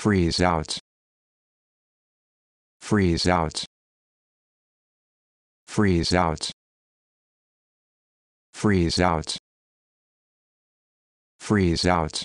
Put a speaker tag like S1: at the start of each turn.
S1: freeze out. Freeze out. Freeze out. Freeze out. Freeze out.